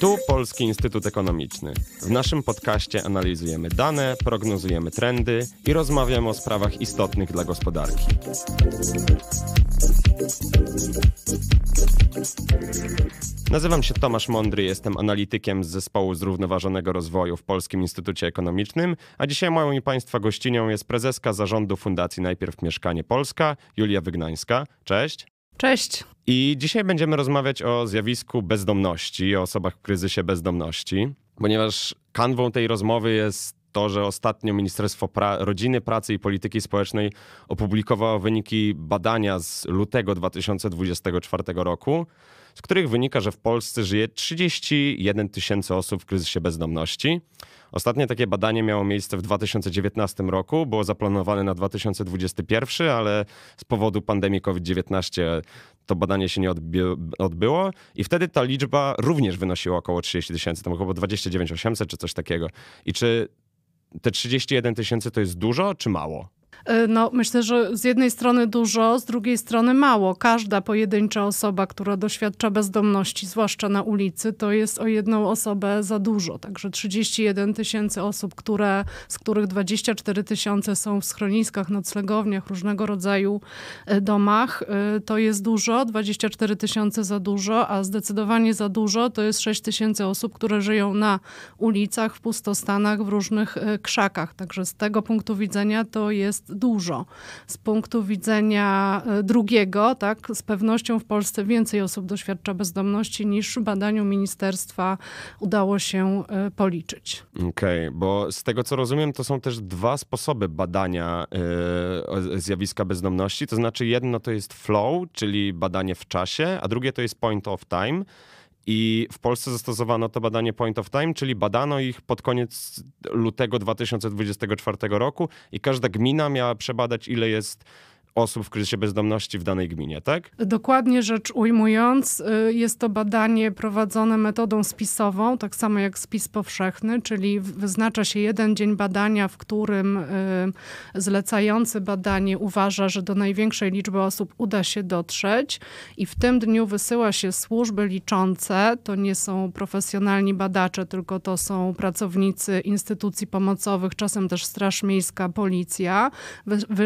Tu Polski Instytut Ekonomiczny. W naszym podcaście analizujemy dane, prognozujemy trendy i rozmawiamy o sprawach istotnych dla gospodarki. Nazywam się Tomasz Mądry, jestem analitykiem z zespołu zrównoważonego rozwoju w Polskim Instytucie Ekonomicznym, a dzisiaj moją i Państwa gościnią jest prezeska zarządu Fundacji Najpierw Mieszkanie Polska, Julia Wygnańska. Cześć. Cześć. I dzisiaj będziemy rozmawiać o zjawisku bezdomności, o osobach w kryzysie bezdomności, ponieważ kanwą tej rozmowy jest to, że ostatnio Ministerstwo pra Rodziny, Pracy i Polityki Społecznej opublikowało wyniki badania z lutego 2024 roku, z których wynika, że w Polsce żyje 31 tysięcy osób w kryzysie bezdomności. Ostatnie takie badanie miało miejsce w 2019 roku, było zaplanowane na 2021, ale z powodu pandemii COVID-19 to badanie się nie odbyło i wtedy ta liczba również wynosiła około 30 tysięcy, tam około 29 800 czy coś takiego. I czy te 31 tysięcy to jest dużo czy mało? E, no, myślę, że z jednej strony dużo, z drugiej strony mało. Każda pojedyncza osoba, która doświadcza bezdomności, zwłaszcza na ulicy, to jest o jedną osobę za dużo. Także 31 tysięcy osób, które, z których 24 tysiące są w schroniskach, noclegowniach, różnego rodzaju e, domach, e, to jest dużo. 24 tysiące za dużo, a zdecydowanie za dużo to jest 6 tysięcy osób, które żyją na ulicach, w pustostanach, w różnych krzakach. Także z tego punktu widzenia to jest dużo. Z punktu widzenia e, drugiego, tak, z pewnością w Polsce więcej osób doświadcza bezdomności niż badaniu ministerstwa udało się e, policzyć. Okej, okay, bo z tego co rozumiem, to są też dwa sposoby badania yy, zjawiska bezdomności. To znaczy jedno to jest flow, czyli badanie w czasie, a drugie to jest point of time. I w Polsce zastosowano to badanie point of time, czyli badano ich pod koniec lutego 2024 roku i każda gmina miała przebadać, ile jest osób w kryzysie bezdomności w danej gminie, tak? Dokładnie rzecz ujmując, y, jest to badanie prowadzone metodą spisową, tak samo jak spis powszechny, czyli wyznacza się jeden dzień badania, w którym y, zlecający badanie uważa, że do największej liczby osób uda się dotrzeć i w tym dniu wysyła się służby liczące, to nie są profesjonalni badacze, tylko to są pracownicy instytucji pomocowych, czasem też Straż Miejska, Policja,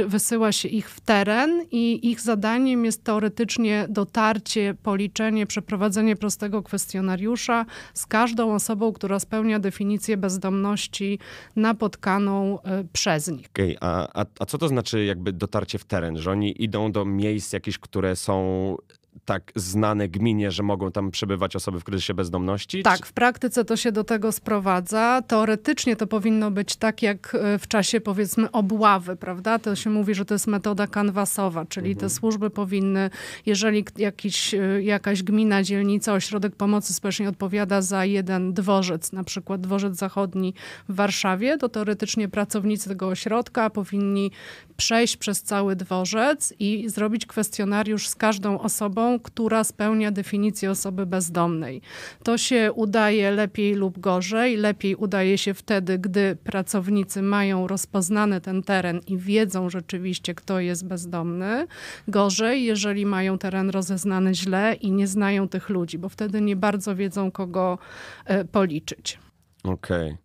wysyła się ich w teren, i ich zadaniem jest teoretycznie dotarcie, policzenie, przeprowadzenie prostego kwestionariusza z każdą osobą, która spełnia definicję bezdomności napotkaną e, przez nich. Okay, a, a, a co to znaczy jakby dotarcie w teren? Że oni idą do miejsc jakieś, które są tak znane gminie, że mogą tam przebywać osoby w kryzysie bezdomności? Tak, w praktyce to się do tego sprowadza. Teoretycznie to powinno być tak jak e, w czasie powiedzmy obławy, prawda? To się mówi, że to jest metoda kanwasowa, czyli mhm. te służby powinny, jeżeli jakiś, e, jakaś gmina, dzielnica, ośrodek pomocy społecznej odpowiada za jeden dworzec, na przykład dworzec zachodni w Warszawie, to teoretycznie pracownicy tego ośrodka powinni przejść przez cały dworzec i zrobić kwestionariusz z każdą osobą, która spełnia definicję osoby bezdomnej. To się udaje lepiej lub gorzej. Lepiej udaje się wtedy, gdy pracownicy mają rozpoznany ten teren i wiedzą rzeczywiście, kto jest bezdomny. Gorzej, jeżeli mają teren rozeznany źle i nie znają tych ludzi, bo wtedy nie bardzo wiedzą, kogo e, policzyć. Okej.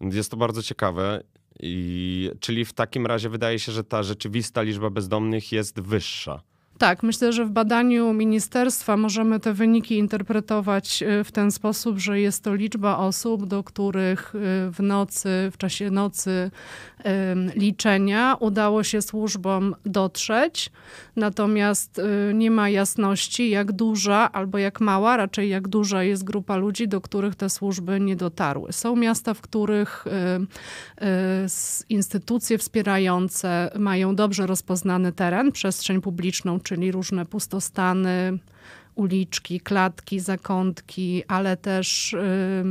Okay. Jest to bardzo ciekawe. I, czyli w takim razie wydaje się, że ta rzeczywista liczba bezdomnych jest wyższa. Tak, myślę, że w badaniu ministerstwa możemy te wyniki interpretować e, w ten sposób, że jest to liczba osób, do których e, w nocy, w czasie nocy liczenia udało się służbom dotrzeć, natomiast e, nie ma jasności, jak duża albo jak mała, raczej jak duża jest grupa ludzi, do których te służby nie dotarły. Są miasta, w których instytucje wspierające mają dobrze rozpoznany teren, przestrzeń publiczną, czyli różne pustostany, uliczki, klatki, zakątki, ale też y,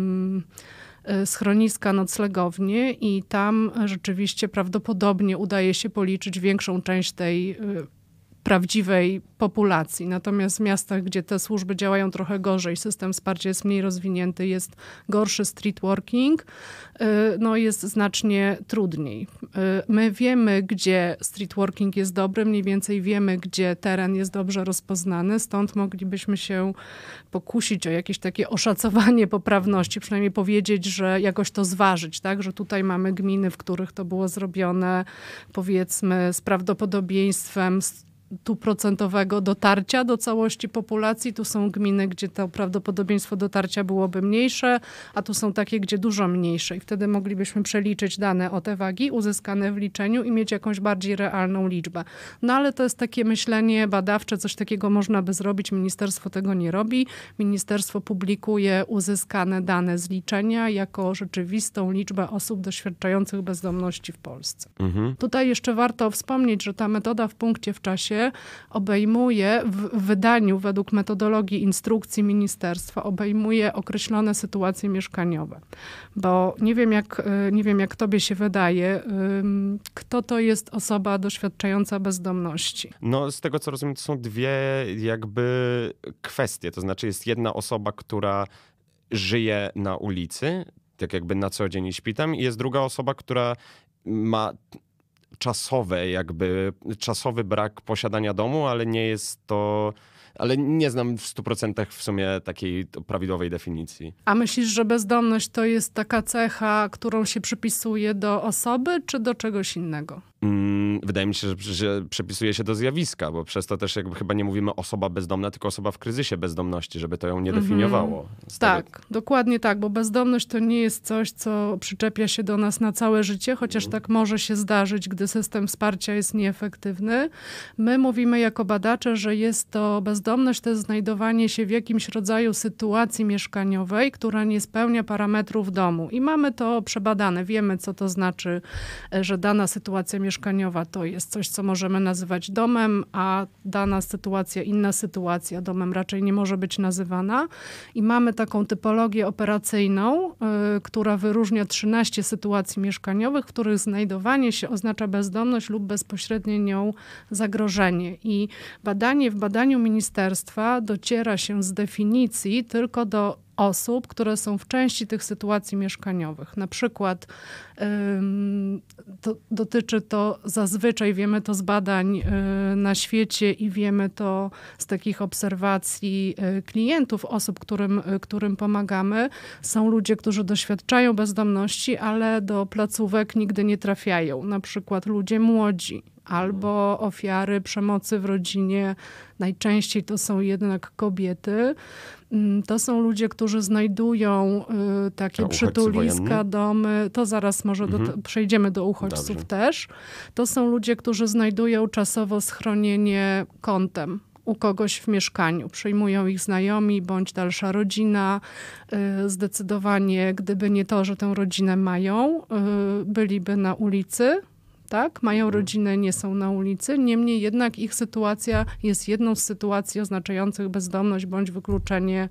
schroniska, noclegownie i tam rzeczywiście prawdopodobnie udaje się policzyć większą część tej y, prawdziwej populacji. Natomiast w miastach, gdzie te służby działają trochę gorzej, system wsparcia jest mniej rozwinięty, jest gorszy street working, y, no jest znacznie trudniej. Y, my wiemy, gdzie street working jest dobry, mniej więcej wiemy, gdzie teren jest dobrze rozpoznany, stąd moglibyśmy się pokusić o jakieś takie oszacowanie poprawności, przynajmniej powiedzieć, że jakoś to zważyć, tak, że tutaj mamy gminy, w których to było zrobione powiedzmy z prawdopodobieństwem tu procentowego dotarcia do całości populacji. Tu są gminy, gdzie to prawdopodobieństwo dotarcia byłoby mniejsze, a tu są takie, gdzie dużo mniejsze. I wtedy moglibyśmy przeliczyć dane o te wagi uzyskane w liczeniu i mieć jakąś bardziej realną liczbę. No ale to jest takie myślenie badawcze, coś takiego można by zrobić. Ministerstwo tego nie robi. Ministerstwo publikuje uzyskane dane z liczenia jako rzeczywistą liczbę osób doświadczających bezdomności w Polsce. Mhm. Tutaj jeszcze warto wspomnieć, że ta metoda w punkcie w czasie obejmuje w wydaniu według metodologii instrukcji ministerstwa, obejmuje określone sytuacje mieszkaniowe. Bo nie wiem, jak, y, nie wiem, jak tobie się wydaje, kto to jest osoba doświadczająca bezdomności? No, z tego co rozumiem, to są dwie jakby kwestie. To znaczy, jest jedna osoba, która żyje na ulicy, tak jakby na co dzień śpi tam, i jest druga osoba, która ma czasowe, jakby czasowy brak posiadania domu, ale nie jest to ale nie znam w 100% w sumie takiej prawidłowej definicji. A myślisz, że bezdomność to jest taka cecha, którą się przypisuje do osoby, czy do czegoś innego? Mm, wydaje mi się, że, że przypisuje się do zjawiska, bo przez to też jakby chyba nie mówimy osoba bezdomna, tylko osoba w kryzysie bezdomności, żeby to ją nie mhm. definiowało. Mm -hmm. Tak, tego... dokładnie tak, bo bezdomność to nie jest coś, co przyczepia się do nas na całe życie, chociaż mm. tak może się zdarzyć, gdy system wsparcia jest nieefektywny. My mówimy jako badacze, że jest to bezdomność, to jest znajdowanie się w jakimś rodzaju sytuacji mieszkaniowej, która nie spełnia parametrów domu. I mamy to przebadane, wiemy, co to znaczy, że dana sytuacja mieszkaniowa mieszkaniowa to jest coś, co możemy nazywać domem, a dana sytuacja, inna sytuacja domem raczej nie może być nazywana. I mamy taką typologię operacyjną, y, która wyróżnia 13 sytuacji mieszkaniowych, w których znajdowanie się oznacza bezdomność lub bezpośrednie nią zagrożenie. I badanie w badaniu ministerstwa dociera się z definicji tylko do osób, które są w części tych sytuacji mieszkaniowych. Na przykład to, dotyczy to zazwyczaj, wiemy to z badań y, na świecie i wiemy to z takich obserwacji y, klientów, osób, którym, y, którym pomagamy. Są ludzie, którzy doświadczają bezdomności, ale do placówek nigdy nie trafiają. Na przykład ludzie młodzi, albo ofiary przemocy w rodzinie. Najczęściej to są jednak kobiety. Mm, to są ludzie, którzy znajdują y, takie przytuliska, domy. To zaraz może mhm. do, przejdziemy do uchodźców Dobrze. też. To są ludzie, którzy znajdują czasowo schronienie kątem u kogoś w mieszkaniu. Przyjmują ich znajomi bądź dalsza rodzina. Y, zdecydowanie, gdyby nie to, że tę rodzinę mają, y, byliby na ulicy tak? Mają mhm. rodzinę, nie są na ulicy. Niemniej jednak ich sytuacja jest jedną z sytuacji oznaczających bezdomność bądź wykluczenie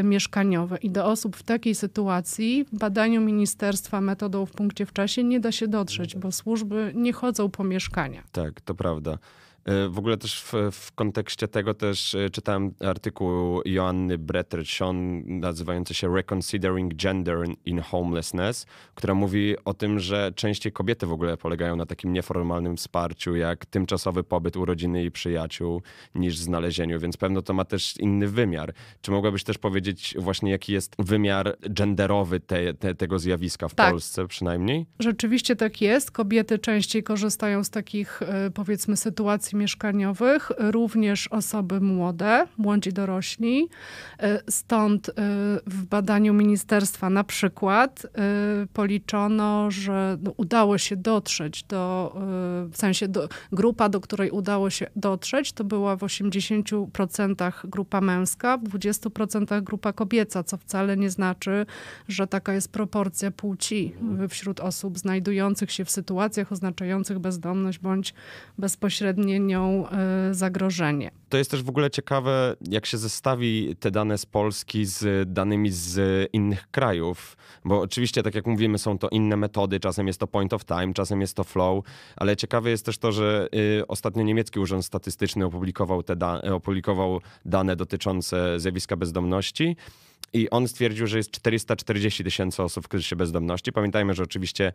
y, mieszkaniowe. I do osób w takiej sytuacji w badaniu ministerstwa metodą w punkcie w czasie nie da się dotrzeć, bo służby nie chodzą po mieszkania. Tak, to prawda. E, w ogóle też w, w, kontekście tego też e, czytałem artykuł Joanny Bretter-Sean nazywający się Reconsidering Gender in Homelessness, która mówi o tym, że częściej kobiety w ogóle polegają na takim nieformalnym wsparciu, jak tymczasowy pobyt u rodziny i przyjaciół, niż znalezieniu, więc pewno to ma też inny wymiar. Czy mogłabyś też powiedzieć właśnie, jaki jest wymiar genderowy te, te, tego zjawiska w tak. Polsce przynajmniej? Rzeczywiście tak jest. Kobiety częściej korzystają z takich, e, powiedzmy, sytuacji mieszkaniowych, również osoby młode, młodzi dorośli. E, stąd e, w badaniu ministerstwa na przykład e, policzono, że no, udało się dotrzeć do, w sensie do, grupa, do której udało się dotrzeć, to była w 80% grupa męska, w 20% grupa kobieca, co wcale nie znaczy, że taka jest proporcja płci wśród osób znajdujących się w sytuacjach oznaczających bezdomność bądź bezpośrednie nią e, zagrożenie. to jest też w ogóle ciekawe, jak się zestawi te dane z Polski z danymi z innych krajów, bo oczywiście, tak jak mówimy, są to inne metody, czasem jest to point of time, czasem jest to flow, ale ciekawe jest też to, że y, ostatnio niemiecki Urząd Statystyczny opublikował, te da opublikował dane dotyczące zjawiska bezdomności. I on stwierdził, że jest 440 tysięcy osób w kryzysie bezdomności. Pamiętajmy, że oczywiście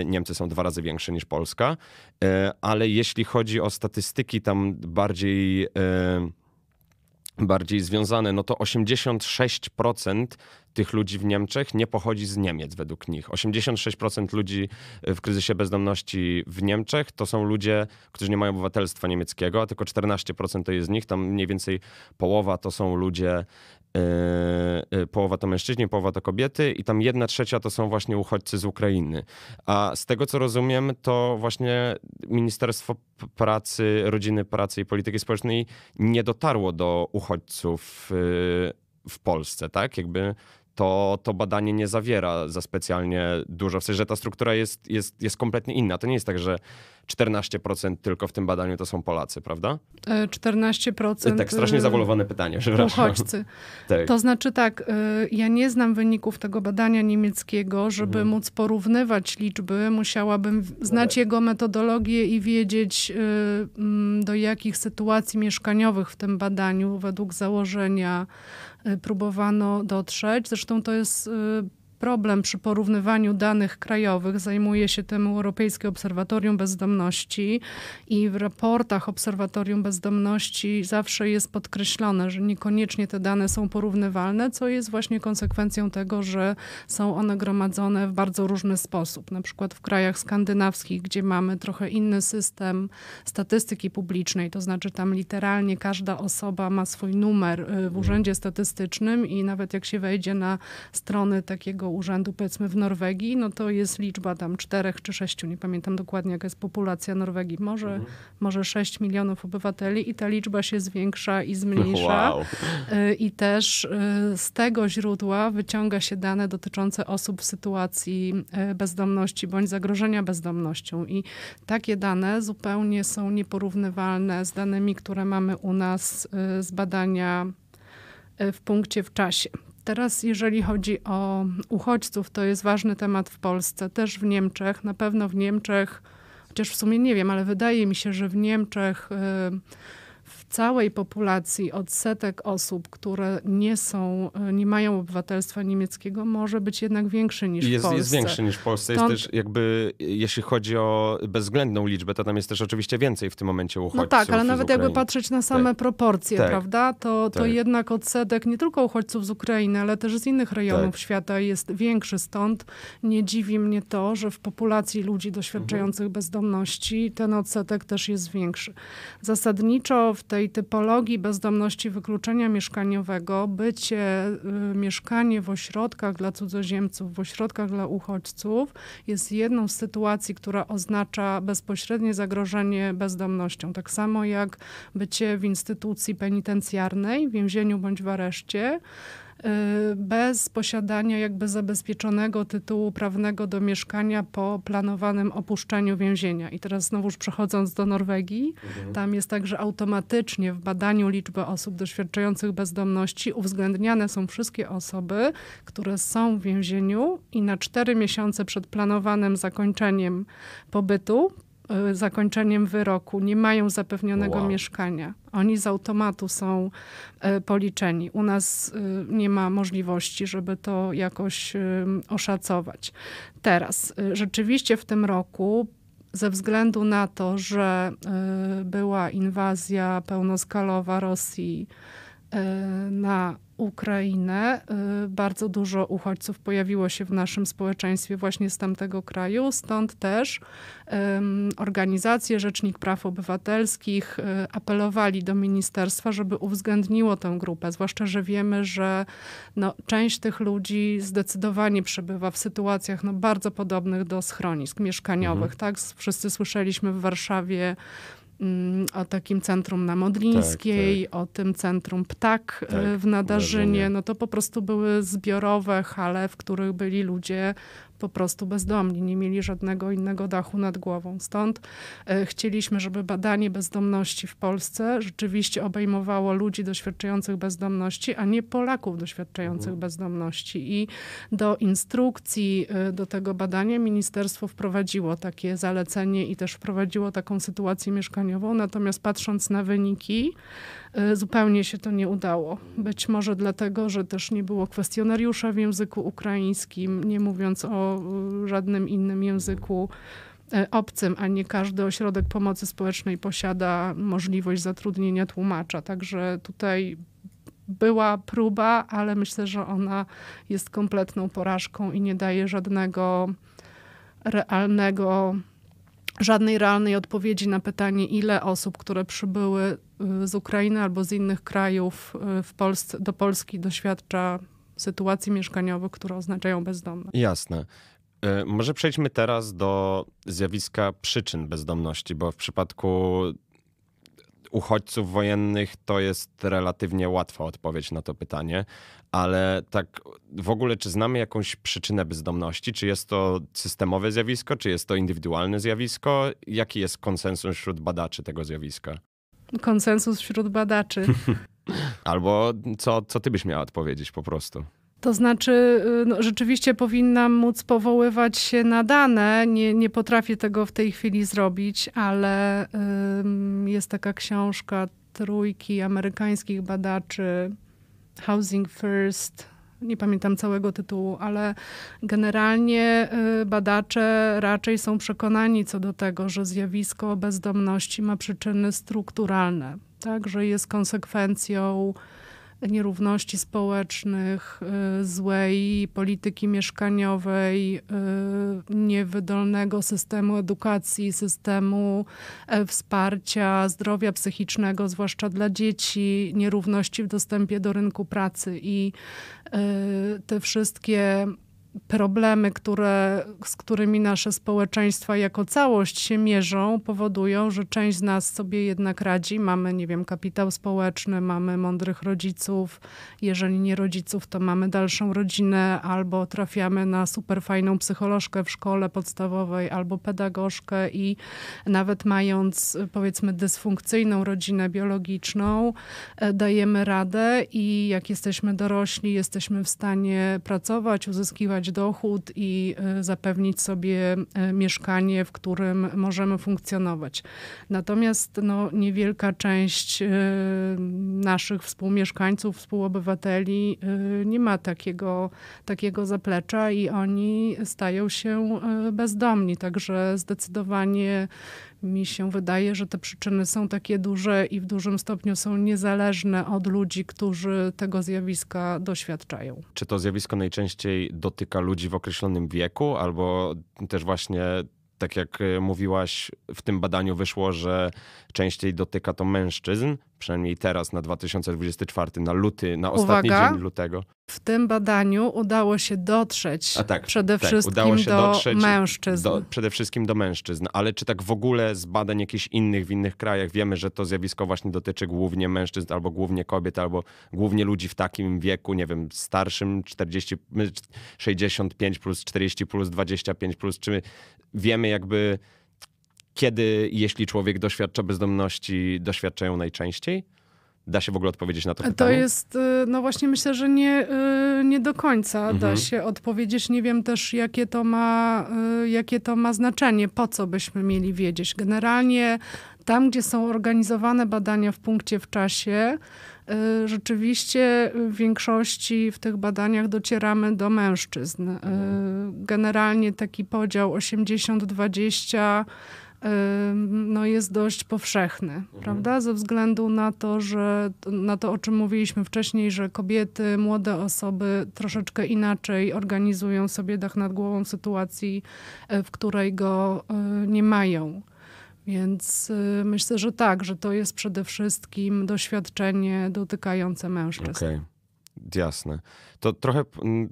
y, Niemcy są dwa razy większe niż Polska, y, ale jeśli chodzi o statystyki tam bardziej. Y, bardziej związane, no to 86% tych ludzi w Niemczech nie pochodzi z Niemiec według nich. 86% ludzi w kryzysie bezdomności w Niemczech to są ludzie, którzy nie mają obywatelstwa niemieckiego, a tylko 14% to jest z nich. Tam mniej więcej połowa to są ludzie połowa to mężczyźni, połowa to kobiety i tam jedna trzecia to są właśnie uchodźcy z Ukrainy. A z tego co rozumiem, to właśnie Ministerstwo Pracy, Rodziny, Pracy i Polityki Społecznej nie dotarło do uchodźców yy, w Polsce, tak? Jakby to, to badanie nie zawiera za specjalnie dużo. W sensie, że ta struktura jest, jest, jest kompletnie inna. To nie jest tak, że 14% tylko w tym badaniu to są Polacy, prawda? 14%. E, tak, strasznie y, zawolowane pytanie, przepraszam. Uchodźcy. tak. To znaczy tak, ja nie znam wyników tego badania niemieckiego. Żeby mhm. móc porównywać liczby, musiałabym znać tak. jego metodologię i wiedzieć, do jakich sytuacji mieszkaniowych w tym badaniu według założenia próbowano dotrzeć. Zresztą to jest problem przy porównywaniu danych krajowych. Zajmuje się tym Europejskie Obserwatorium Bezdomności i w raportach Obserwatorium Bezdomności zawsze jest podkreślone, że niekoniecznie te dane są porównywalne, co jest właśnie konsekwencją tego, że są one gromadzone w bardzo różny sposób. Na przykład w krajach skandynawskich, gdzie mamy trochę inny system statystyki publicznej, to znaczy tam literalnie każda osoba ma swój numer y, w urzędzie statystycznym i nawet jak się wejdzie na strony takiego urzędu, powiedzmy w Norwegii, no to jest liczba tam czterech czy sześciu, nie pamiętam dokładnie jaka jest populacja Norwegii, może, mhm. może 6 milionów obywateli i ta liczba się zwiększa i zmniejsza. Wow. Y, I też y, z tego źródła wyciąga się dane dotyczące osób w sytuacji y, bezdomności bądź zagrożenia bezdomnością. I takie dane zupełnie są nieporównywalne z danymi, które mamy u nas z badania w punkcie w czasie. Teraz, jeżeli chodzi o uchodźców, to jest ważny temat w Polsce, też w Niemczech. Na pewno w Niemczech, chociaż w sumie nie wiem, ale wydaje mi się, że w Niemczech. Yy, całej populacji odsetek osób, które nie są, e, nie mają obywatelstwa niemieckiego, może być jednak większy niż jest, w Polsce. Jest większy niż w Polsce. Stąd... Jest też jakby, jeśli chodzi o bezwzględną liczbę, to tam jest też oczywiście więcej w tym momencie uchodźców. No tak, ale nawet jakby patrzeć na same tak. proporcje, tak. prawda, to, to tak. jednak odsetek nie tylko uchodźców z Ukrainy, ale też z innych rejonów tak. świata jest większy. Stąd nie dziwi mnie to, że w populacji ludzi doświadczających mhm. bezdomności ten odsetek też jest większy. Zasadniczo w tej tej typologii bezdomności wykluczenia mieszkaniowego bycie y, mieszkanie w ośrodkach dla cudzoziemców, w ośrodkach dla uchodźców jest jedną z sytuacji, która oznacza bezpośrednie zagrożenie bezdomnością. Tak samo jak bycie w instytucji penitencjarnej, w więzieniu bądź w areszcie, bez posiadania jakby zabezpieczonego tytułu prawnego do mieszkania po planowanym opuszczeniu więzienia. I teraz znowuż przechodząc do Norwegii, mhm. tam jest tak, że automatycznie w badaniu liczby osób doświadczających bezdomności uwzględniane są wszystkie osoby, które są w więzieniu i na cztery miesiące przed planowanym zakończeniem pobytu Y, zakończeniem wyroku nie mają zapewnionego wow. mieszkania. Oni z automatu są y, policzeni. U nas y, nie ma możliwości, żeby to jakoś oszacować. Teraz, rzeczywiście w tym roku ze względu na to, że była inwazja pełnoskalowa Rosji na Ukrainę. Y, bardzo dużo uchodźców pojawiło się w naszym społeczeństwie właśnie z tamtego kraju, stąd też um, organizacje Rzecznik Praw Obywatelskich y, apelowali do ministerstwa, żeby uwzględniło tę grupę, zwłaszcza, że wiemy, że no, część tych ludzi zdecydowanie przebywa w sytuacjach no, bardzo podobnych do schronisk mieszkaniowych. Mhm. Tak? Wszyscy słyszeliśmy w Warszawie o takim centrum na Modlińskiej, tak, tak. o tym centrum Ptak tak, w Nadarzynie. No to po prostu były zbiorowe hale, w których byli ludzie po prostu bezdomni, nie mieli żadnego innego dachu nad głową. Stąd e, chcieliśmy, żeby badanie bezdomności w Polsce rzeczywiście obejmowało ludzi doświadczających bezdomności, a nie Polaków doświadczających mhm. bezdomności. I do instrukcji e, do tego badania ministerstwo wprowadziło takie zalecenie i też wprowadziło taką sytuację mieszkaniową. Natomiast patrząc na wyniki, zupełnie się to nie udało. Być może dlatego, że też nie było kwestionariusza w języku ukraińskim, nie mówiąc o e, żadnym innym języku e, obcym, a nie każdy ośrodek pomocy społecznej posiada możliwość zatrudnienia tłumacza. Także tutaj była próba, ale myślę, że ona jest kompletną porażką i nie daje żadnego realnego żadnej realnej odpowiedzi na pytanie, ile osób, które przybyły y, z Ukrainy albo z innych krajów y, w Polsce, do Polski doświadcza sytuacji mieszkaniowych, które oznaczają bezdomność. Jasne. Y, może przejdźmy teraz do zjawiska przyczyn bezdomności, bo w przypadku uchodźców wojennych to jest relatywnie łatwa odpowiedź na to pytanie, ale tak w ogóle, czy znamy jakąś przyczynę bezdomności? Czy jest to systemowe zjawisko, czy jest to indywidualne zjawisko? Jaki jest konsensus wśród badaczy tego zjawiska? Konsensus wśród badaczy. Albo co, co ty byś miała odpowiedzieć po prostu? To znaczy, y, no, rzeczywiście powinnam móc powoływać się na dane. Nie, nie potrafię tego w tej chwili zrobić, ale jest taka książka trójki amerykańskich badaczy Housing First. Nie pamiętam całego tytułu, ale generalnie y, badacze raczej są przekonani co do tego, że zjawisko bezdomności ma przyczyny strukturalne, tak, że jest konsekwencją nierówności społecznych, y, złej polityki mieszkaniowej, y, niewydolnego systemu edukacji, systemu e, wsparcia zdrowia psychicznego, zwłaszcza dla dzieci, nierówności w dostępie do rynku pracy. I y, te wszystkie problemy, które, z którymi nasze społeczeństwa jako całość się mierzą, powodują, że część z nas sobie jednak radzi. Mamy, nie wiem, kapitał społeczny, mamy mądrych rodziców. Jeżeli nie rodziców, to mamy dalszą rodzinę, albo trafiamy na super fajną psycholożkę w szkole podstawowej, albo pedagogzkę i nawet mając, powiedzmy, dysfunkcyjną rodzinę biologiczną, e, dajemy radę i jak jesteśmy dorośli, jesteśmy w stanie pracować, uzyskiwać dochód i e, zapewnić sobie e, mieszkanie, w którym możemy funkcjonować. Natomiast no, niewielka część e, naszych współmieszkańców, współobywateli nie ma takiego, takiego zaplecza i oni stają się bezdomni. Także zdecydowanie mi się wydaje, że te przyczyny są takie duże i w dużym stopniu są niezależne od ludzi, którzy tego zjawiska doświadczają. Czy to zjawisko najczęściej dotyka ludzi w określonym wieku, albo też właśnie tak jak e, mówiłaś, w tym badaniu wyszło, że częściej dotyka to mężczyzn, przynajmniej teraz na 2024, na luty, na ostatni Uwaga, dzień lutego. W tym badaniu udało się dotrzeć tak, przede tak, wszystkim do mężczyzn. Do, przede wszystkim do mężczyzn, ale czy tak w ogóle z badań jakichś innych w innych krajach wiemy, że to zjawisko właśnie dotyczy głównie mężczyzn, albo głównie kobiet, albo głównie ludzi w takim wieku, nie wiem, starszym 40, 65 plus 40 plus 25 plus, czy wiemy jakby kiedy, jeśli człowiek doświadcza bezdomności, doświadczają najczęściej? Da się w ogóle odpowiedzieć na to pytanie? To jest, y, no właśnie myślę, że nie, y, nie do końca mhm. da się odpowiedzieć. Nie wiem też, jakie to, ma, y, jakie to ma znaczenie, po co byśmy mieli wiedzieć. Generalnie tam, gdzie są organizowane badania w punkcie w czasie, rzeczywiście w większości w tych badaniach docieramy do mężczyzn. Mhm. Generalnie taki podział 80-20 no jest dość powszechny, mhm. prawda? Ze względu na to, że na to, o czym mówiliśmy wcześniej, że kobiety, młode osoby troszeczkę inaczej organizują sobie dach nad głową w sytuacji, e, w której go e, nie mają. Więc e, myślę, że tak, że to jest przede wszystkim doświadczenie dotykające mężczyzn. Okay. Jasne. To trochę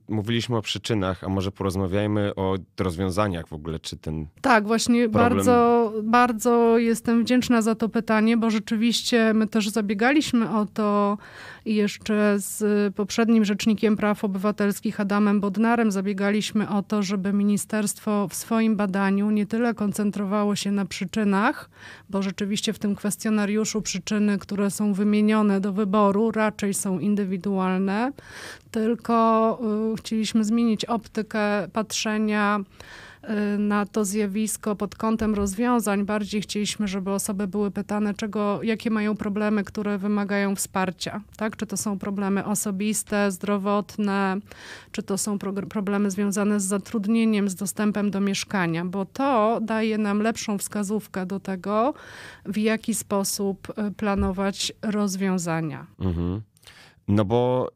mówiliśmy o przyczynach, a może porozmawiajmy o rozwiązaniach w ogóle, czy ten. Tak, właśnie problem... bardzo, bardzo jestem wdzięczna za to pytanie, bo rzeczywiście my też zabiegaliśmy o to jeszcze z poprzednim rzecznikiem praw obywatelskich Adamem Bodnarem zabiegaliśmy o to, żeby ministerstwo w swoim badaniu nie tyle koncentrowało się na przyczynach, bo rzeczywiście w tym kwestionariuszu przyczyny, które są wymienione do wyboru, raczej są indywidualne, tylko y, chcieliśmy zmienić optykę patrzenia y, na to zjawisko pod kątem rozwiązań. Bardziej chcieliśmy, żeby osoby były pytane, czego, jakie mają problemy, które wymagają wsparcia. Tak? Czy to są problemy osobiste, zdrowotne, czy to są pro problemy związane z zatrudnieniem, z dostępem do mieszkania, bo to daje nam lepszą wskazówkę do tego, w jaki sposób y, planować rozwiązania. Mhm. No bo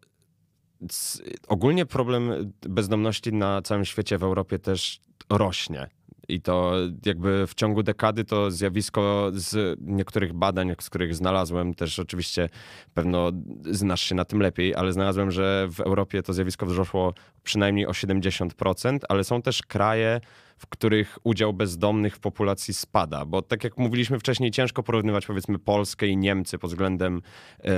ogólnie problem bezdomności na całym świecie, w Europie też rośnie. I to jakby w ciągu dekady to zjawisko z niektórych badań, z których znalazłem, też oczywiście pewno znasz się na tym lepiej, ale znalazłem, że w Europie to zjawisko wzrosło przynajmniej o 70%, ale są też kraje, w których udział bezdomnych w populacji spada. Bo tak jak mówiliśmy wcześniej, ciężko porównywać powiedzmy Polskę i Niemcy pod względem e,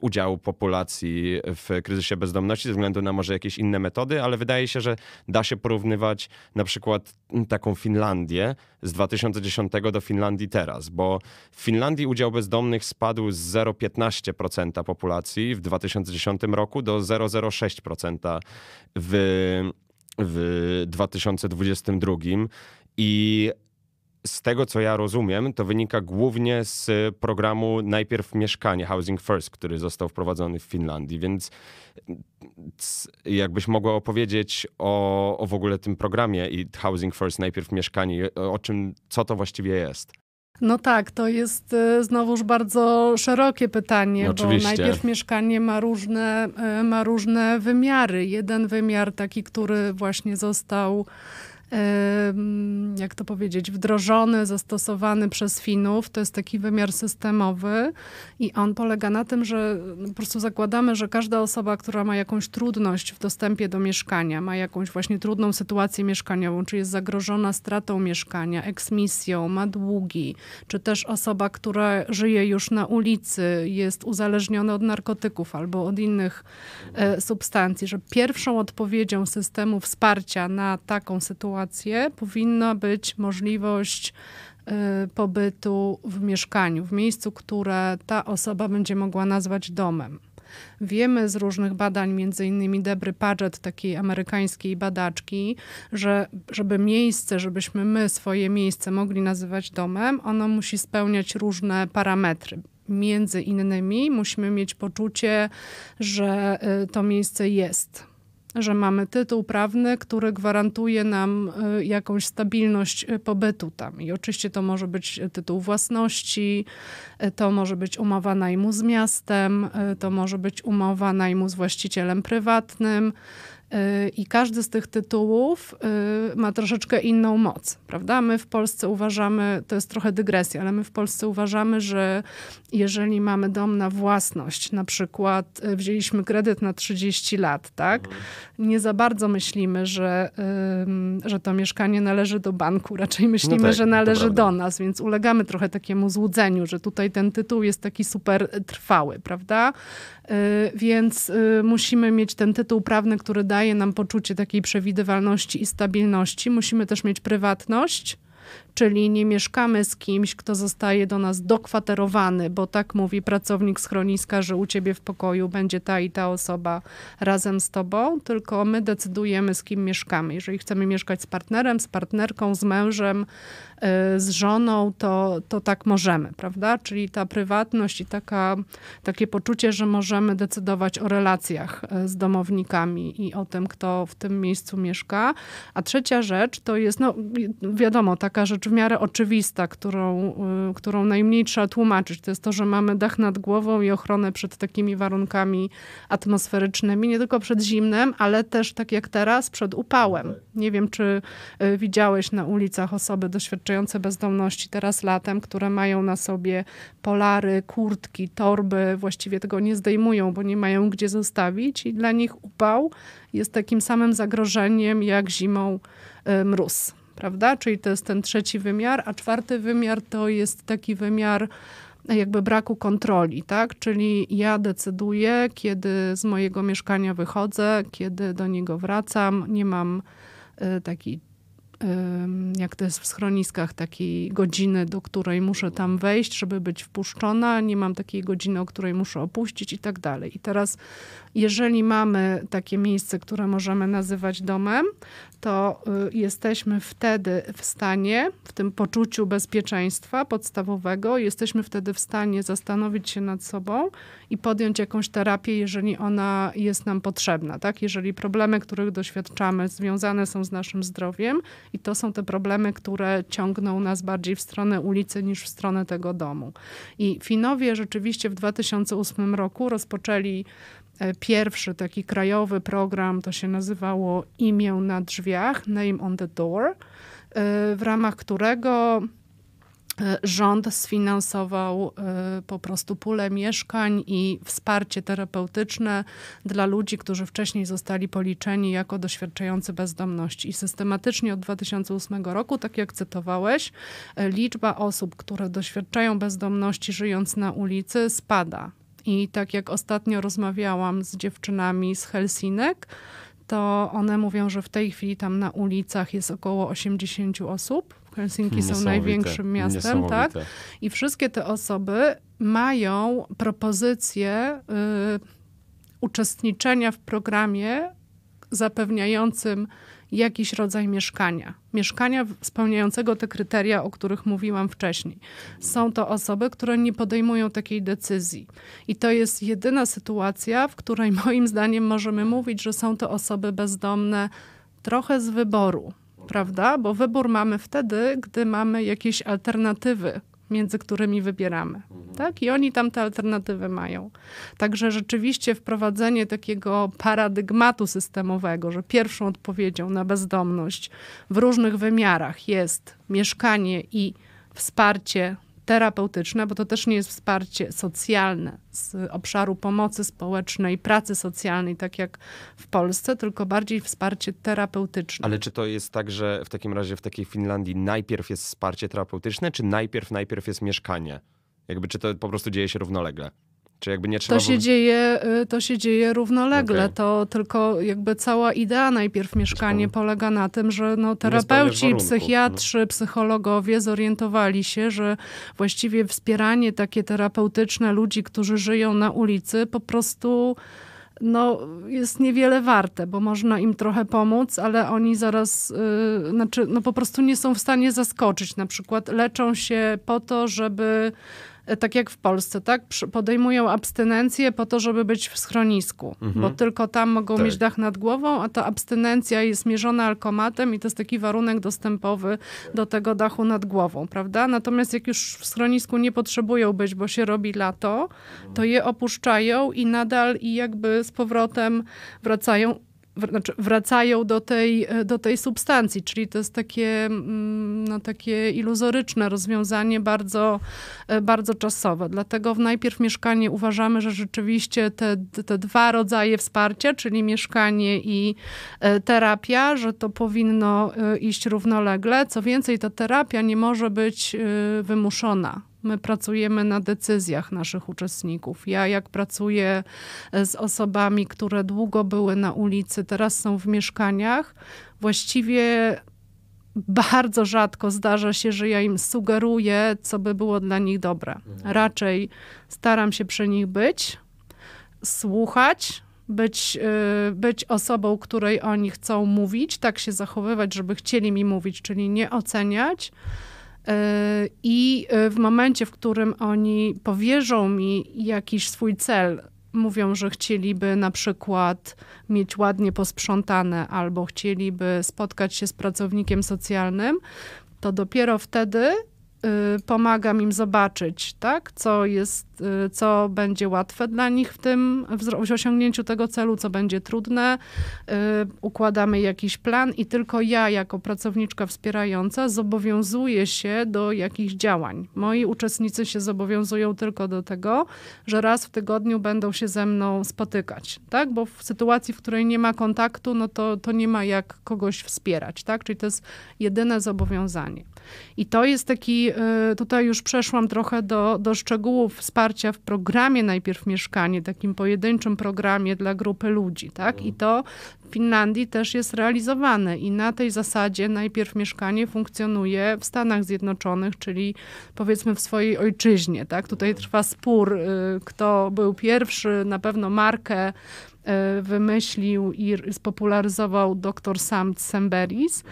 udziału populacji w kryzysie bezdomności, ze względu na może jakieś inne metody, ale wydaje się, że da się porównywać na przykład taką Finlandię z 2010 do Finlandii teraz, bo w Finlandii udział bezdomnych spadł z 0,15% populacji w 2010 roku do 0,06% w w 2022 i z tego, co ja rozumiem, to wynika głównie z programu Najpierw Mieszkanie, Housing First, który został wprowadzony w Finlandii, więc jakbyś mogła opowiedzieć o, o w ogóle tym programie i Housing First, Najpierw Mieszkanie, o czym, co to właściwie jest? No tak, to jest e, znowuż bardzo szerokie pytanie, no, bo najpierw mieszkanie ma różne, e, ma różne wymiary. Jeden wymiar taki, który właśnie został jak to powiedzieć, wdrożony, zastosowany przez Finów. To jest taki wymiar systemowy i on polega na tym, że po prostu zakładamy, że każda osoba, która ma jakąś trudność w dostępie do mieszkania, ma jakąś właśnie trudną sytuację mieszkaniową, czy jest zagrożona stratą mieszkania, eksmisją, ma długi, czy też osoba, która żyje już na ulicy, jest uzależniona od narkotyków albo od innych e, substancji, że pierwszą odpowiedzią systemu wsparcia na taką sytuację sytuację, powinna być możliwość y, pobytu w mieszkaniu, w miejscu, które ta osoba będzie mogła nazwać domem. Wiemy z różnych badań, między innymi Debry Paget, takiej amerykańskiej badaczki, że żeby miejsce, żebyśmy my swoje miejsce mogli nazywać domem, ono musi spełniać różne parametry. Między innymi musimy mieć poczucie, że y, to miejsce jest że mamy tytuł prawny, który gwarantuje nam y, jakąś stabilność y, pobytu tam. I oczywiście to może być tytuł własności, y, to może być umowa najmu z miastem, to może być umowa najmu z właścicielem prywatnym. Y, I każdy z tych tytułów y, ma troszeczkę inną moc, prawda? My w Polsce uważamy, to jest trochę dygresja, ale my w Polsce uważamy, że jeżeli mamy dom na własność, na przykład y, wzięliśmy kredyt na 30 lat, tak? Mhm. Nie za bardzo myślimy, że, że to mieszkanie należy do banku, raczej myślimy, no tak, że należy do nas, więc ulegamy trochę takiemu złudzeniu, że tutaj ten tytuł jest taki super trwały, prawda? Więc musimy mieć ten tytuł prawny, który daje nam poczucie takiej przewidywalności i stabilności, musimy też mieć prywatność, czyli nie mieszkamy z kimś, kto zostaje do nas dokwaterowany, bo tak mówi pracownik schroniska, że u ciebie w pokoju będzie ta i ta osoba razem z tobą, tylko my decydujemy, z kim mieszkamy. Jeżeli chcemy mieszkać z partnerem, z partnerką, z mężem, y, z żoną, to, to tak możemy, prawda? Czyli ta prywatność i taka, takie poczucie, że możemy decydować o relacjach y, z domownikami i o tym, kto w tym miejscu mieszka. A trzecia rzecz to jest, no wiadomo, taka rzecz w miarę oczywista, którą, y, którą najmniej trzeba tłumaczyć. To jest to, że mamy dach nad głową i ochronę przed takimi warunkami atmosferycznymi, nie tylko przed zimnem, ale też tak jak teraz, przed upałem. Nie wiem, czy y, widziałeś na ulicach osoby doświadczające bezdomności teraz latem, które mają na sobie polary, kurtki, torby, właściwie tego nie zdejmują, bo nie mają gdzie zostawić i dla nich upał jest takim samym zagrożeniem jak zimą y, mróz prawda? Czyli to jest ten trzeci wymiar, a czwarty wymiar to jest taki wymiar jakby braku kontroli, tak? Czyli ja decyduję, kiedy z mojego mieszkania wychodzę, kiedy do niego wracam, nie mam y, takiej jak to jest w schroniskach, takiej godziny, do której muszę tam wejść, żeby być wpuszczona, nie mam takiej godziny, o której muszę opuścić i tak dalej. I teraz, jeżeli mamy takie miejsce, które możemy nazywać domem, to y, jesteśmy wtedy w stanie, w tym poczuciu bezpieczeństwa podstawowego, jesteśmy wtedy w stanie zastanowić się nad sobą i podjąć jakąś terapię, jeżeli ona jest nam potrzebna. Tak? Jeżeli problemy, których doświadczamy, związane są z naszym zdrowiem i to są te problemy, które ciągną nas bardziej w stronę ulicy niż w stronę tego domu. I Finowie rzeczywiście w 2008 roku rozpoczęli pierwszy taki krajowy program, to się nazywało Imię na drzwiach, Name on the Door, e, w ramach którego E, rząd sfinansował e, po prostu pulę mieszkań i wsparcie terapeutyczne dla ludzi, którzy wcześniej zostali policzeni jako doświadczający bezdomności. I systematycznie od 2008 roku, tak jak cytowałeś, e, liczba osób, które doświadczają bezdomności żyjąc na ulicy spada. I tak jak ostatnio rozmawiałam z dziewczynami z Helsinek, to one mówią, że w tej chwili tam na ulicach jest około 80 osób Helsinki są największym miastem, tak? I wszystkie te osoby mają propozycję y, uczestniczenia w programie zapewniającym jakiś rodzaj mieszkania. Mieszkania spełniającego te kryteria, o których mówiłam wcześniej. Są to osoby, które nie podejmują takiej decyzji. I to jest jedyna sytuacja, w której moim zdaniem możemy mówić, że są to osoby bezdomne trochę z wyboru prawda? Bo wybór mamy wtedy, gdy mamy jakieś alternatywy, między którymi wybieramy. Mhm. Tak? I oni tam te alternatywy mają. Także rzeczywiście wprowadzenie takiego paradygmatu systemowego, że pierwszą odpowiedzią na bezdomność w różnych wymiarach jest mieszkanie i wsparcie terapeutyczne, bo to też nie jest wsparcie socjalne z obszaru pomocy społecznej, pracy socjalnej, tak jak w Polsce, tylko bardziej wsparcie terapeutyczne. Ale czy to jest tak, że w takim razie w takiej Finlandii najpierw jest wsparcie terapeutyczne, czy najpierw najpierw jest mieszkanie? Jakby czy to po prostu dzieje się równolegle? Czy jakby nie trzeba... To się, dzieje, y, to się dzieje równolegle. Okay. To tylko jakby cała idea najpierw mieszkanie polega na tym, że no, terapeuci, psychiatrzy, no. psychologowie zorientowali się, że właściwie wspieranie takie terapeutyczne ludzi, którzy żyją na ulicy, po prostu no, jest niewiele warte, bo można im trochę pomóc, ale oni zaraz, yy, znaczy, no po prostu nie są w stanie zaskoczyć. Na przykład leczą się po to, żeby tak jak w Polsce, tak? Podejmują abstynencję po to, żeby być w schronisku, mhm. bo tylko tam mogą tak. mieć dach nad głową, a ta abstynencja jest mierzona alkomatem i to jest taki warunek dostępowy do tego dachu nad głową, prawda? Natomiast jak już w schronisku nie potrzebują być, bo się robi lato, to je opuszczają i nadal i jakby z powrotem wracają wracają do tej, do tej substancji, czyli to jest takie, mm, no, takie iluzoryczne rozwiązanie, bardzo, e, bardzo czasowe. Dlatego najpierw mieszkanie uważamy, że rzeczywiście te, te dwa rodzaje wsparcia, czyli mieszkanie i e, terapia, że to powinno e, iść równolegle. Co więcej, ta terapia nie może być wymuszona My pracujemy na decyzjach naszych uczestników. Ja, jak pracuję e, z osobami, które długo były na ulicy, teraz są w mieszkaniach, właściwie bardzo rzadko zdarza się, że ja im sugeruję, co by było dla nich dobre. Mhm. Raczej staram się przy nich być, słuchać, być, e, być osobą, której oni chcą mówić, tak się zachowywać, żeby chcieli mi mówić, czyli nie oceniać I e, w momencie, w którym oni powierzą mi jakiś swój cel, mówią, że chcieliby na przykład mieć ładnie posprzątane albo chcieliby spotkać się z pracownikiem socjalnym, to dopiero wtedy Y, pomagam im zobaczyć, tak, co jest, y, co będzie łatwe dla nich w tym, w osiągnięciu tego celu, co będzie trudne. Y, układamy jakiś plan i tylko ja, jako pracowniczka wspierająca, zobowiązuję się do jakichś działań. Moi uczestnicy się zobowiązują tylko do tego, że raz w tygodniu będą się ze mną spotykać, tak, bo w sytuacji, w której nie ma kontaktu, no to, to nie ma jak kogoś wspierać, tak, czyli to jest jedyne zobowiązanie. I to jest taki, y, tutaj już przeszłam trochę do, do szczegółów wsparcia w programie najpierw Mieszkanie, takim pojedynczym programie dla grupy ludzi, tak? I to w Finlandii też jest realizowane i na tej zasadzie najpierw Mieszkanie funkcjonuje w Stanach Zjednoczonych, czyli powiedzmy w swojej ojczyźnie, tak? Tutaj trwa spór, y, kto był pierwszy, na pewno markę wymyślił i spopularyzował dr Sam Semberis,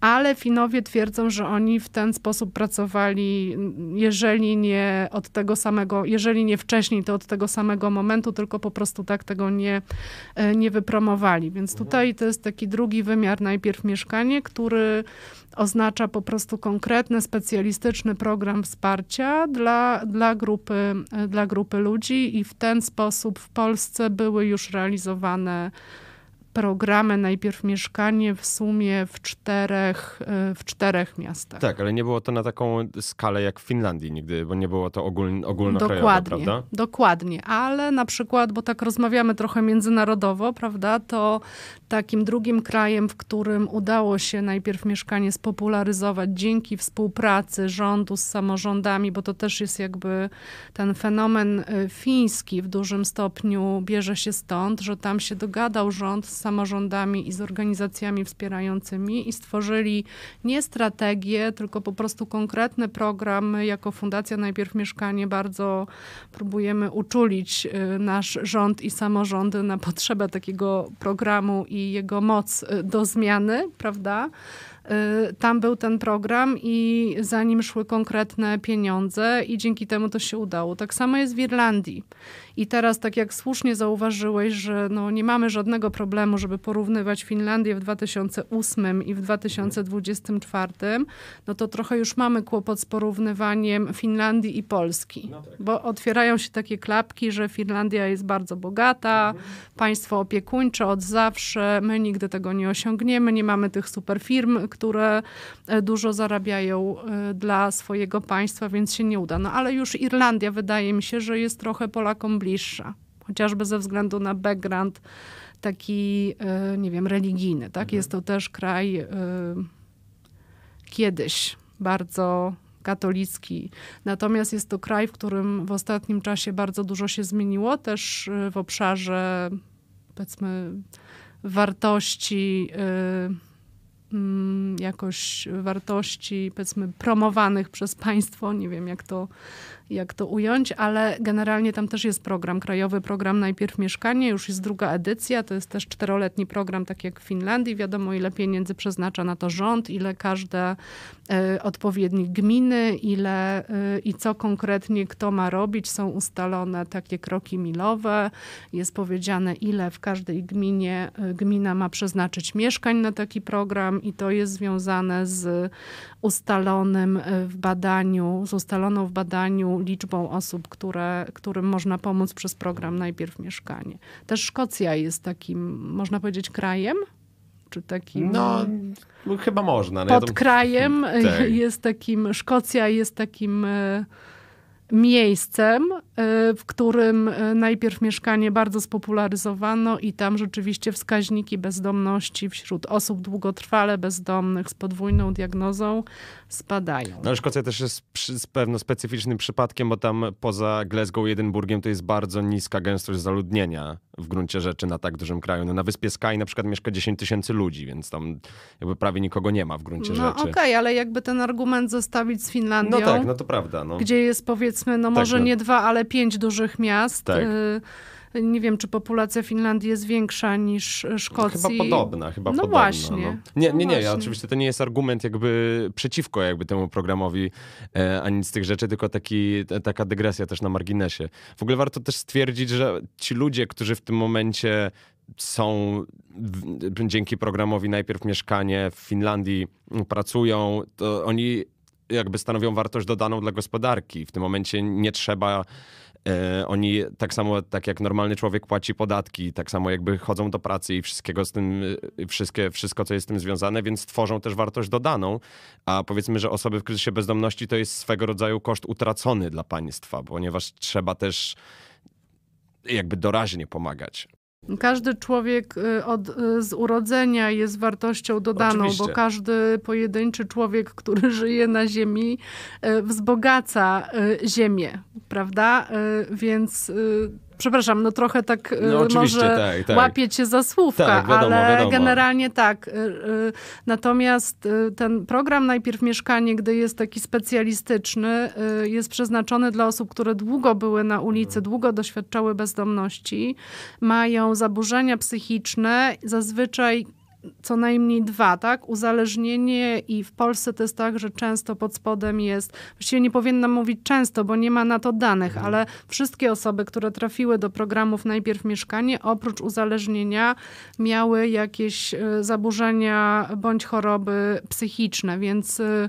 ale Finowie twierdzą, że oni w ten sposób pracowali, jeżeli nie od tego samego, jeżeli nie wcześniej, to od tego samego momentu, tylko po prostu tak tego nie, e, nie wypromowali. Więc tutaj to jest taki drugi wymiar, najpierw mieszkanie, który oznacza po prostu konkretny, specjalistyczny program wsparcia dla, dla, grupy, dla grupy ludzi i w ten sposób w Polsce były już realizowane programy, najpierw mieszkanie w sumie w czterech, e, w czterech miastach. Tak, ale nie było to na taką skalę jak w Finlandii nigdy, bo nie było to ogóln, ogólnokrajowe, dokładnie, prawda? Dokładnie, ale na przykład, bo tak rozmawiamy trochę międzynarodowo, prawda, to takim drugim krajem, w którym udało się najpierw mieszkanie spopularyzować dzięki współpracy rządu z samorządami, bo to też jest jakby ten fenomen e, fiński w dużym stopniu bierze się stąd, że tam się dogadał rząd z samorządami i z organizacjami wspierającymi i stworzyli nie strategię, tylko po prostu konkretny program. My jako Fundacja Najpierw Mieszkanie bardzo próbujemy uczulić y, nasz rząd i samorządy na potrzebę takiego programu i jego moc y, do zmiany, prawda? Y, tam był ten program i za nim szły konkretne pieniądze i dzięki temu to się udało. Tak samo jest w Irlandii. I teraz, tak jak słusznie zauważyłeś, że no nie mamy żadnego problemu, żeby porównywać Finlandię w 2008 i w 2024, no to trochę już mamy kłopot z porównywaniem Finlandii i Polski. No tak. Bo otwierają się takie klapki, że Finlandia jest bardzo bogata, mhm. państwo opiekuńcze od zawsze, my nigdy tego nie osiągniemy, nie mamy tych super firm, które e, dużo zarabiają e, dla swojego państwa, więc się nie uda. No ale już Irlandia wydaje mi się, że jest trochę Polakom bliższa, chociażby ze względu na background taki, e, nie wiem, religijny. Tak? Mhm. Jest to też kraj kiedyś bardzo katolicki. Natomiast jest to kraj, w którym w ostatnim czasie bardzo dużo się zmieniło, też w obszarze, powiedzmy, wartości Mm, jakoś wartości, powiedzmy, promowanych przez państwo. Nie wiem, jak to jak to ująć, ale generalnie tam też jest program, krajowy program Najpierw Mieszkanie, już jest druga edycja, to jest też czteroletni program, tak jak w Finlandii. Wiadomo, ile pieniędzy przeznacza na to rząd, ile każde y, odpowiednik gminy, ile y, i co konkretnie kto ma robić. Są ustalone takie kroki milowe, jest powiedziane, ile w każdej gminie y, gmina ma przeznaczyć mieszkań na taki program i to jest związane z ustalonym w badaniu, z ustaloną w badaniu liczbą osób, które, którym można pomóc przez program Najpierw Mieszkanie. Też Szkocja jest takim, można powiedzieć, krajem, czy takim... No, chyba można. No pod krajem tak. jest takim, Szkocja jest takim e, miejscem, e, w którym e, najpierw mieszkanie bardzo spopularyzowano i tam rzeczywiście wskaźniki bezdomności wśród osób długotrwale bezdomnych z podwójną diagnozą spadają. No ale Szkocja też jest przy, z pewno specyficznym przypadkiem, bo tam poza Glasgow i Edynburgiem to jest bardzo niska gęstość zaludnienia w gruncie rzeczy na tak dużym kraju. No, na wyspie Skye na przykład mieszka 10 tysięcy ludzi, więc tam jakby prawie nikogo nie ma w gruncie no, rzeczy. No okej, okay, ale jakby ten argument zostawić z Finlandią. No tak, no to prawda. No. Gdzie jest powiedzmy, no tak, może no. nie dwa, ale pięć dużych miast. Tak. Y nie wiem, czy populacja Finlandii jest większa niż Szkocji. No, chyba podobna, chyba no podobna. Właśnie. No. Nie, nie, nie, ja, oczywiście to nie jest argument jakby przeciwko jakby temu programowi e, ani z tych rzeczy, tylko taki, taka dygresja też na marginesie. W ogóle warto też stwierdzić, że ci ludzie, którzy w tym momencie są dzięki programowi Najpierw Mieszkanie w Finlandii pracują, to oni jakby stanowią wartość dodaną dla gospodarki. W tym momencie nie trzeba E, oni tak samo, tak jak normalny człowiek płaci podatki, tak samo jakby chodzą do pracy i wszystkiego z tym, e, wszystkie, wszystko, co jest z tym związane, więc tworzą też wartość dodaną. A powiedzmy, że osoby w kryzysie bezdomności to jest swego rodzaju koszt utracony dla państwa, ponieważ trzeba też jakby doraźnie pomagać. Każdy człowiek y, od, y, z urodzenia jest wartością dodaną, Oczywiście. bo każdy pojedynczy człowiek, który żyje na Ziemi, y, wzbogaca Ziemię, prawda? Więc przepraszam, no trochę tak no, może tak, tak. łapie cię za słówka, tak, wiadomo, ale wiadomo. generalnie tak. Natomiast ten program Najpierw Mieszkanie, gdy jest taki specjalistyczny, jest przeznaczony dla osób, które długo były na ulicy, długo doświadczały bezdomności, mają zaburzenia psychiczne, zazwyczaj co najmniej dwa, tak? Uzależnienie i w Polsce to jest tak, że często pod spodem jest, właściwie nie powinnam mówić często, bo nie ma na to danych, mhm. ale wszystkie osoby, które trafiły do programów Najpierw Mieszkanie, oprócz uzależnienia miały jakieś e, zaburzenia bądź choroby psychiczne, więc e,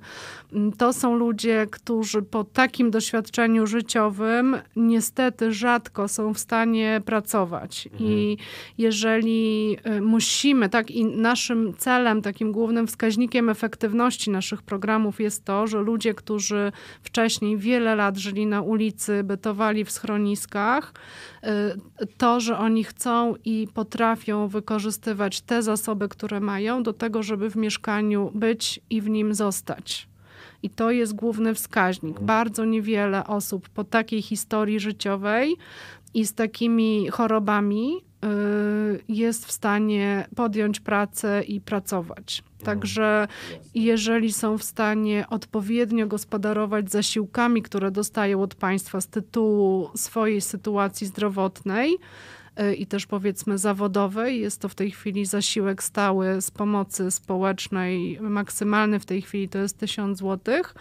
to są ludzie, którzy po takim doświadczeniu życiowym niestety rzadko są w stanie pracować mhm. i jeżeli e, musimy, tak, i naszym celem, takim głównym wskaźnikiem efektywności naszych programów jest to, że ludzie, którzy wcześniej wiele lat żyli na ulicy, bytowali w schroniskach, y, to, że oni chcą i potrafią wykorzystywać te zasoby, które mają, do tego, żeby w mieszkaniu być i w nim zostać. I to jest główny wskaźnik. Bardzo niewiele osób po takiej historii życiowej i z takimi chorobami jest w stanie podjąć pracę i pracować. Także jeżeli są w stanie odpowiednio gospodarować zasiłkami, które dostają od państwa z tytułu swojej sytuacji zdrowotnej, y, i też powiedzmy zawodowej. Jest to w tej chwili zasiłek stały z pomocy społecznej. Maksymalny w tej chwili to jest 1000 złotych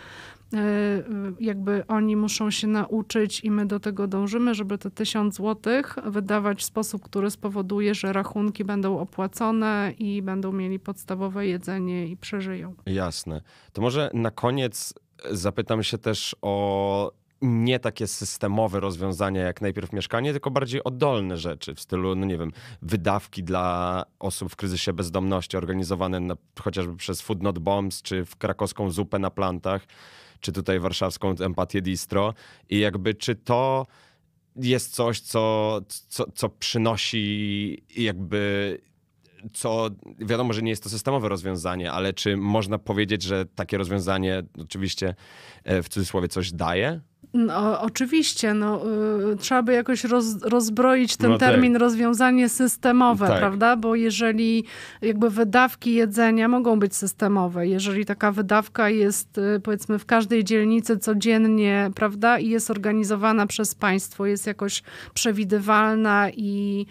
jakby oni muszą się nauczyć i my do tego dążymy, żeby te tysiąc złotych wydawać w sposób, który spowoduje, że rachunki będą opłacone i będą mieli podstawowe jedzenie i przeżyją. Jasne. To może na koniec zapytam się też o nie takie systemowe rozwiązania jak najpierw mieszkanie, tylko bardziej oddolne rzeczy w stylu, no nie wiem, wydawki dla osób w kryzysie bezdomności organizowane na, chociażby przez Food Not Bombs czy w krakowską zupę na plantach czy tutaj warszawską empatię distro i jakby czy to jest coś, co, co, co przynosi jakby co wiadomo, że nie jest to systemowe rozwiązanie, ale czy można powiedzieć, że takie rozwiązanie oczywiście e, w cudzysłowie coś daje? No, oczywiście, no, y, trzeba by jakoś roz, rozbroić ten no tak. termin rozwiązanie systemowe, tak. prawda? Bo jeżeli jakby wydawki jedzenia mogą być systemowe, jeżeli taka wydawka jest y, powiedzmy w każdej dzielnicy codziennie, prawda, i jest organizowana przez państwo, jest jakoś przewidywalna i,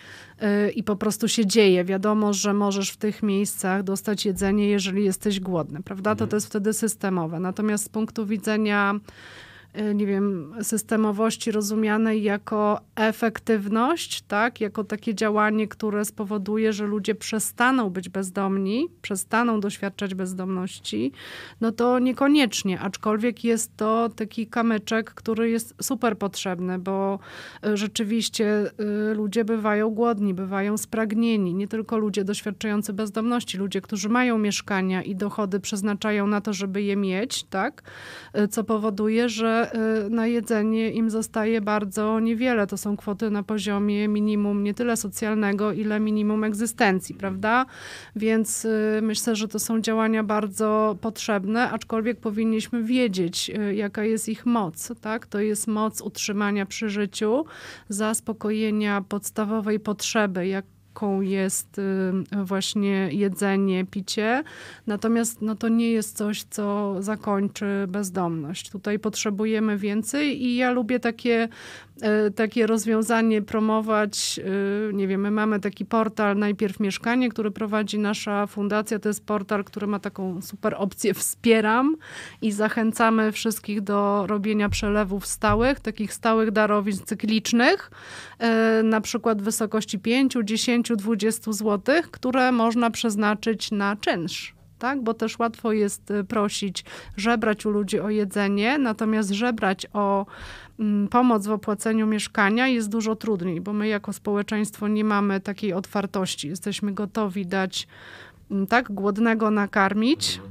y, i po prostu się dzieje. Wiadomo, że możesz w tych miejscach dostać jedzenie, jeżeli jesteś głodny, prawda? To mhm. to jest wtedy systemowe. Natomiast z punktu widzenia nie wiem, systemowości rozumianej jako efektywność, tak? jako takie działanie, które spowoduje, że ludzie przestaną być bezdomni, przestaną doświadczać bezdomności, no to niekoniecznie, aczkolwiek jest to taki kamyczek, który jest super potrzebny, bo y, rzeczywiście y, ludzie bywają głodni, bywają spragnieni, nie tylko ludzie doświadczający bezdomności, ludzie, którzy mają mieszkania i dochody przeznaczają na to, żeby je mieć, tak? co powoduje, że Y, na jedzenie im zostaje bardzo niewiele. To są kwoty na poziomie minimum nie tyle socjalnego, ile minimum egzystencji, prawda? Więc y, myślę, że to są działania bardzo potrzebne, aczkolwiek powinniśmy wiedzieć, y, jaka jest ich moc. Tak? To jest moc utrzymania przy życiu, zaspokojenia podstawowej potrzeby, jak jaką jest y, właśnie jedzenie, picie. Natomiast no, to nie jest coś, co zakończy bezdomność. Tutaj potrzebujemy więcej i ja lubię takie takie rozwiązanie promować. e, Nie wiem, my mamy taki portal Najpierw Mieszkanie, który prowadzi nasza fundacja. To jest portal, który ma taką super opcję Wspieram i zachęcamy wszystkich do robienia przelewów stałych, takich stałych darowizn cyklicznych, e, na przykład w wysokości 5, 10, 20 zł, które można przeznaczyć na czynsz. Tak, bo też łatwo jest y, prosić, żebrać u ludzi o jedzenie, natomiast żebrać o mm, pomoc w opłaceniu mieszkania jest dużo trudniej, bo my jako społeczeństwo nie mamy takiej otwartości. Jesteśmy gotowi dać mm, tak głodnego nakarmić,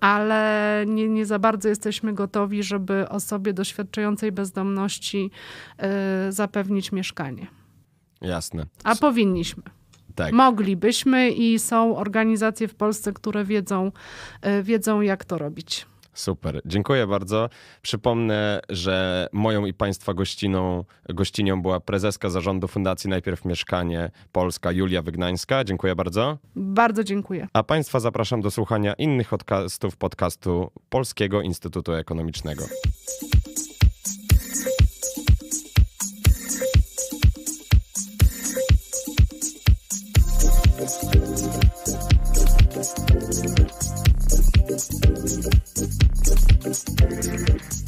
ale nie, nie za bardzo jesteśmy gotowi, żeby osobie doświadczającej bezdomności y, zapewnić mieszkanie. Jasne. A powinniśmy. Tak. Moglibyśmy i są organizacje w Polsce, które wiedzą, y, wiedzą jak to robić. Super, dziękuję bardzo. Przypomnę, że moją i Państwa gościną, gościnią była prezeska zarządu Fundacji Najpierw Mieszkanie Polska Julia Wygnańska. Dziękuję bardzo. Bardzo dziękuję. A Państwa zapraszam do słuchania innych podcastów podcastu Polskiego Instytutu Ekonomicznego. Thank you.